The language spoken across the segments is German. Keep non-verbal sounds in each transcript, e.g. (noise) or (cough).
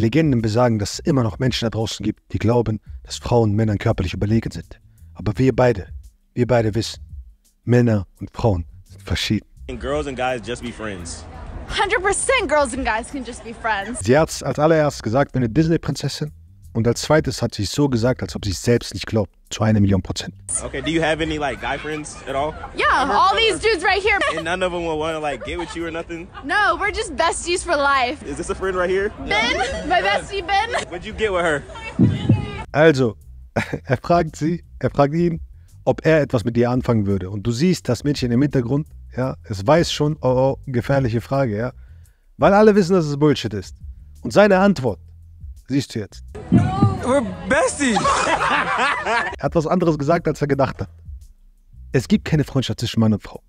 Legenden besagen, dass es immer noch Menschen da draußen gibt, die glauben, dass Frauen Männern körperlich überlegen sind. Aber wir beide, wir beide wissen, Männer und Frauen sind verschieden. Girls and guys just be friends. 100% girls and guys can just be friends. Sie hat als allererstes gesagt, wenn eine Disney-Prinzessin. Und als zweites hat sie es so gesagt, als ob sie es selbst nicht glaubt. Zu einer Million Prozent. Okay, do you have any like guy friends at all? Yeah, all these dudes right here. And none of them will want to like get with you or nothing. No, we're just besties for life. Is this a friend right here? Ben, my bestie Ben. Would you get with her? Also, (laughs) er fragt sie, er fragt ihn, ob er etwas mit ihr anfangen würde. Und du siehst das Mädchen im Hintergrund, ja, es weiß schon, oh, oh, gefährliche Frage, ja. Weil alle wissen, dass es Bullshit ist. Und seine Antwort, siehst du jetzt. We're besties. Er hat was anderes gesagt, als er gedacht hat. Es gibt keine Freundschaft zwischen Mann und Frau.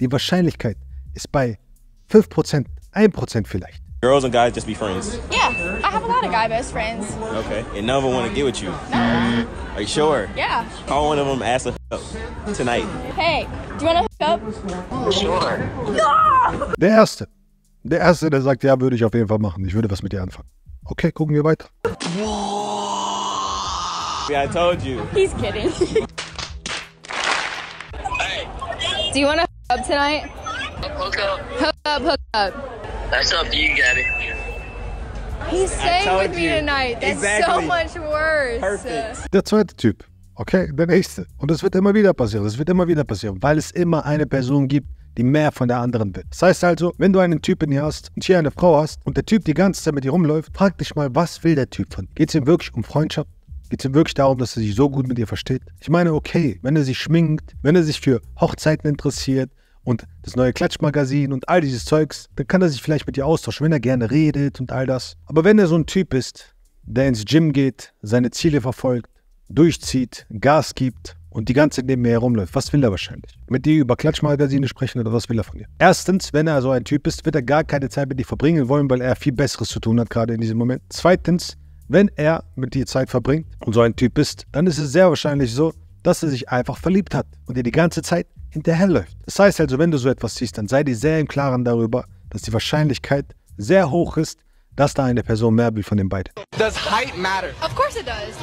Die Wahrscheinlichkeit ist bei 5%, 1% vielleicht. Girls and guys just be friends. Yeah, I have a lot of guy best friends. Okay. And none of them want to get with you. Are you sure? Yeah. Call one of them, ask to hook up tonight. Hey, do you want to hook up? Der Erste. Der Erste, der sagt, ja, würde ich auf jeden Fall machen. Ich würde was mit dir anfangen. Okay, gucken wir weiter. Yeah, I told you. He's kidding. do you want to hook up tonight? Hook up. Hook up, hook up. That's up to you, Gabby. He's staying with me you. tonight. That's so Exactly. much worse. Perfect. Der zweite Typ. Okay, der nächste. Und es wird immer wieder passieren. Es wird immer wieder passieren, weil es immer eine Person gibt, die mehr von der anderen will. Das heißt also, wenn du einen Typen hier hast und hier eine Frau hast und der Typ die ganze Zeit mit dir rumläuft, frag dich mal, was will der Typ von dir? Geht es ihm wirklich um Freundschaft? Geht es ihm wirklich darum, dass er sich so gut mit dir versteht? Ich meine, okay, wenn er sich schminkt, wenn er sich für Hochzeiten interessiert und das neue Klatschmagazin und all dieses Zeugs, dann kann er sich vielleicht mit dir austauschen, wenn er gerne redet und all das. Aber wenn er so ein Typ ist, der ins Gym geht, seine Ziele verfolgt, durchzieht, Gas gibt und die ganze Zeit neben mir herumläuft, was will er wahrscheinlich? Mit dir über Klatschmagazine sprechen oder was will er von dir? Erstens, wenn er so ein Typ ist, wird er gar keine Zeit mit dir verbringen wollen, weil er viel Besseres zu tun hat, gerade in diesem Moment. Zweitens, wenn er mit dir Zeit verbringt und so ein Typ ist, dann ist es sehr wahrscheinlich so, dass er sich einfach verliebt hat und dir die ganze Zeit hinterherläuft. Das heißt also, wenn du so etwas siehst, dann sei dir sehr im Klaren darüber, dass die Wahrscheinlichkeit sehr hoch ist, dass da eine Person mehr will von den beiden. Does height matter? Of course it does.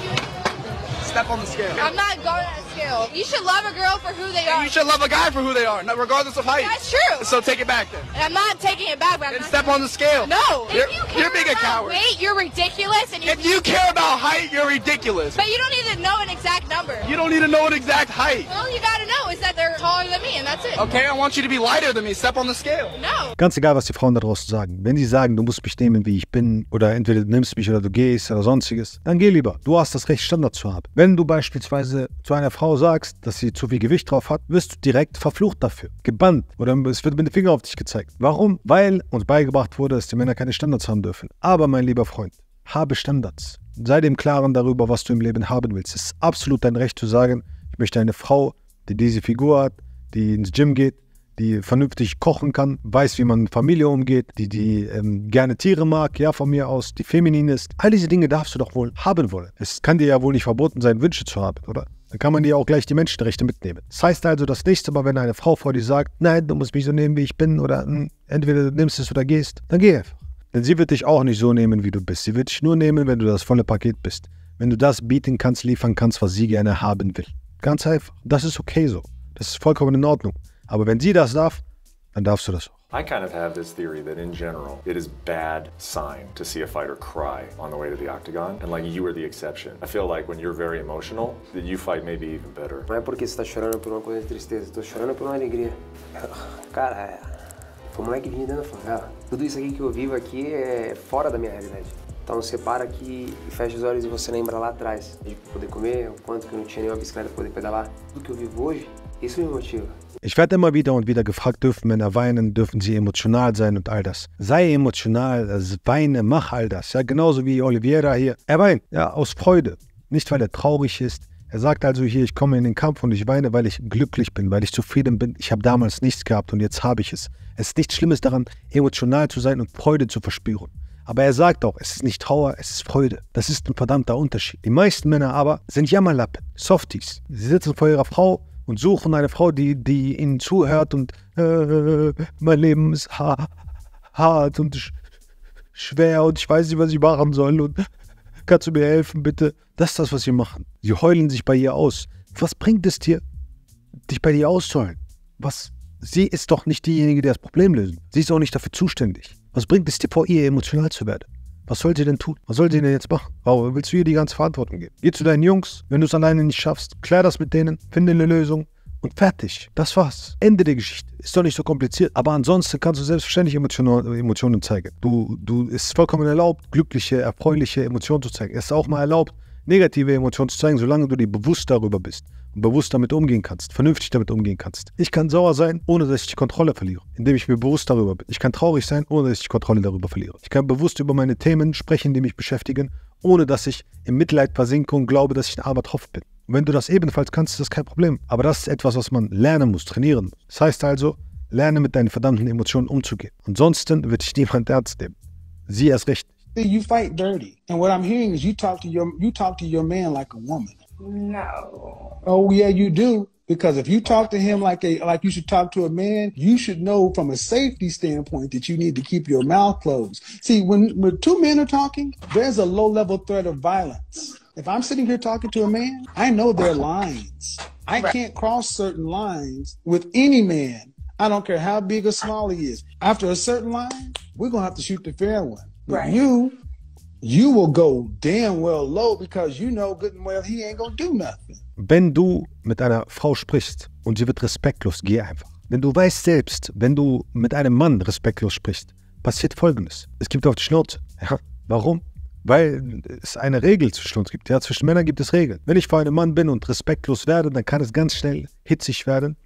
Step on the scale. I'm not going a scale. You should love a girl for who they are. You should love a guy for who they are, regardless of height. That's true. So take it back then. And I'm not taking it back, but step on the scale. No. You're, if you care you're being a about coward. weight, you're ridiculous, and you. If you care about height, you're ridiculous. but you don't need to know an exact number. You don't need to know an exact height. All you gotta know is that they're taller than me, and that's it. Okay, I want you to be lighter than me. Step on the scale. No. Ganz egal, was die Frauen da draußen sagen. Wenn sie sagen, du musst mich nehmen, wie ich bin, oder entweder du nimmst mich oder du gehst oder sonstiges, dann geh lieber. Du hast das Recht, Standard zu haben. Wenn du beispielsweise zu einer Frau sagst, dass sie zu viel Gewicht drauf hat, wirst du direkt verflucht dafür. Gebannt. Oder es wird mit dem Finger auf dich gezeigt. Warum? Weil uns beigebracht wurde, dass die Männer keine Standards haben dürfen. Aber, mein lieber Freund, habe Standards. Sei dem Klaren darüber, was du im Leben haben willst. Es ist absolut dein Recht zu sagen, ich möchte eine Frau, die diese Figur hat, die ins Gym geht, die vernünftig kochen kann, weiß, wie man mit Familie umgeht, die, die ähm, gerne Tiere mag, ja, von mir aus, die feminin ist. All diese Dinge darfst du doch wohl haben wollen. Es kann dir ja wohl nicht verboten sein, Wünsche zu haben, oder? Dann kann man dir auch gleich die Menschenrechte mitnehmen. Das heißt also, das nächste Mal, wenn eine Frau vor dir sagt, nein, du musst mich so nehmen, wie ich bin, oder hm, entweder du nimmst es oder gehst, dann geh einfach. Denn sie wird dich auch nicht so nehmen, wie du bist. Sie wird dich nur nehmen, wenn du das volle Paket bist. Wenn du das bieten kannst, liefern kannst, was sie gerne haben will. Ganz einfach. Das ist okay so. Das ist vollkommen in Ordnung. Aber wenn sie das darf, dann darfst du das auch. I kind of have this theory that in general, it is bad sign to see a fighter cry on the way to the octagon, and like you are the exception. I feel like when you're very emotional, that you fight maybe even better. Não é porque você tá chorando por uma coisa de tristeza, tô chorando por uma alegria. Cara, foi um molequinho dentro da favela. Tudo isso aqui que eu vivo aqui é fora da minha realidade. Então você para aqui e fecha os olhos e você lembra lá atrás de poder comer, o quanto que eu não tinha nenhuma bicicleta pra poder pedalar. Tudo que eu vivo hoje. Ich werde immer wieder und wieder gefragt, dürfen Männer weinen, dürfen sie emotional sein und all das. Sei emotional, also weine, mach all das. Ja, genauso wie Oliveira hier. Er weint, ja, aus Freude. Nicht, weil er traurig ist. Er sagt also hier, ich komme in den Kampf und ich weine, weil ich glücklich bin, weil ich zufrieden bin. Ich habe damals nichts gehabt und jetzt habe ich es. Es ist nichts Schlimmes daran, emotional zu sein und Freude zu verspüren. Aber er sagt auch, es ist nicht Trauer, es ist Freude. Das ist ein verdammter Unterschied. Die meisten Männer aber sind Jammerlappen, Softies. Sie sitzen vor ihrer Frau und suchen eine Frau, die, die ihnen zuhört und äh, mein Leben ist ha hart und sch schwer und ich weiß nicht, was ich machen soll und kannst du mir helfen, bitte? Das ist das, was sie machen. Sie heulen sich bei ihr aus. Was bringt es dir, dich bei dir auszuheulen? Was? Sie ist doch nicht diejenige, die das Problem lösen. Sie ist auch nicht dafür zuständig. Was bringt es dir vor, ihr emotional zu werden? Was soll sie denn tun? Was soll sie denn jetzt machen? Warum willst du ihr die ganze Verantwortung geben? Geh zu deinen Jungs, wenn du es alleine nicht schaffst, klär das mit denen, finde eine Lösung und fertig. Das war's. Ende der Geschichte. Ist doch nicht so kompliziert. Aber ansonsten kannst du selbstverständlich Emotionen, Emotionen zeigen. Du, du ist vollkommen erlaubt, glückliche, erfreuliche Emotionen zu zeigen. Es ist auch mal erlaubt, negative Emotionen zu zeigen, solange du dir bewusst darüber bist und bewusst damit umgehen kannst, vernünftig damit umgehen kannst. Ich kann sauer sein, ohne dass ich die Kontrolle verliere, indem ich mir bewusst darüber bin. Ich kann traurig sein, ohne dass ich die Kontrolle darüber verliere. Ich kann bewusst über meine Themen sprechen, die mich beschäftigen, ohne dass ich im Mitleid versinke und glaube, dass ich ein armer Tropf bin. Und wenn du das ebenfalls kannst, ist das kein Problem. Aber das ist etwas, was man lernen muss, trainieren muss. Das heißt also, lerne mit deinen verdammten Emotionen umzugehen. Ansonsten wird dich niemand ernst nehmen. Sie erst recht. You fight dirty, and what I'm hearing is you talk to your you talk to your man like a woman. No. Oh yeah, you do. Because if you talk to him like a like you should talk to a man, you should know from a safety standpoint that you need to keep your mouth closed. See, when when two men are talking, there's a low level threat of violence. If I'm sitting here talking to a man, I know their lines. I can't cross certain lines with any man. I don't care how big or small he is. After a certain line, we're gonna have to shoot the fair one. Right. you, you will go damn well low because you know good and well he ain't gonna do nothing. Wenn du mit einer Frau sprichst und sie wird respektlos, geh einfach. Denn du weißt selbst, wenn du mit einem Mann respektlos sprichst, passiert Folgendes. Es gibt auf die Schnauze. Ja, warum? Weil es eine Regel zwischen uns gibt. Ja, zwischen Männern gibt es Regeln. Wenn ich vor einem Mann bin und respektlos werde, dann kann es ganz schnell hitzig werden,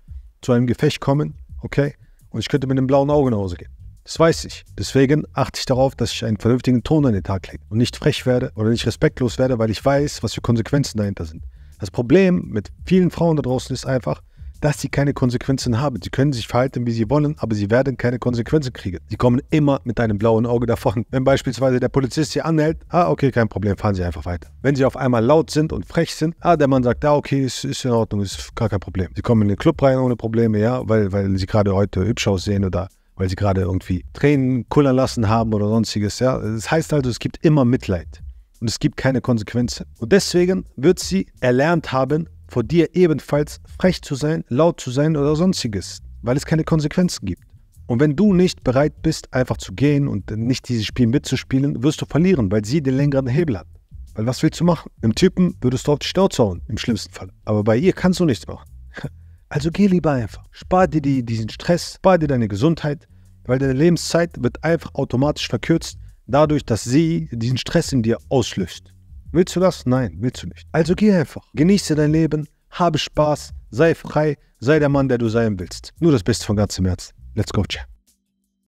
zu einem Gefecht kommen, okay? Und ich könnte mit einem blauen Auge nach Hause gehen. Das weiß ich. Deswegen achte ich darauf, dass ich einen vernünftigen Ton an den Tag lege und nicht frech werde oder nicht respektlos werde, weil ich weiß, was für Konsequenzen dahinter sind. Das Problem mit vielen Frauen da draußen ist einfach, dass sie keine Konsequenzen haben. Sie können sich verhalten, wie sie wollen, aber sie werden keine Konsequenzen kriegen. Sie kommen immer mit einem blauen Auge davon. Wenn beispielsweise der Polizist sie anhält, ah, okay, kein Problem, fahren Sie einfach weiter. Wenn sie auf einmal laut sind und frech sind, ah, der Mann sagt, ah, okay, ist, ist in Ordnung, ist gar kein Problem. Sie kommen in den Club rein ohne Probleme, ja, weil, weil sie gerade heute hübsch aussehen oder weil sie gerade irgendwie Tränen kullern lassen haben oder sonstiges, ja. Das heißt also, es gibt immer Mitleid und es gibt keine Konsequenzen. Und deswegen wird sie erlernt haben, vor dir ebenfalls frech zu sein, laut zu sein oder sonstiges, weil es keine Konsequenzen gibt. Und wenn du nicht bereit bist, einfach zu gehen und nicht dieses Spiel mitzuspielen, wirst du verlieren, weil sie den längeren Hebel hat. Weil was willst du machen? Im Typen würdest du auf die Schnauze hauen, im schlimmsten Fall. Aber bei ihr kannst du nichts machen. (laughs) Also geh lieber einfach. Spar dir die, diesen Stress, spar dir deine Gesundheit, weil deine Lebenszeit wird einfach automatisch verkürzt, dadurch, dass sie diesen Stress in dir auslöst. Willst du das? Nein, willst du nicht. Also geh einfach. Genieße dein Leben, habe Spaß, sei frei, sei der Mann, der du sein willst. Nur das Beste von ganzem Herzen. Let's go, Champ.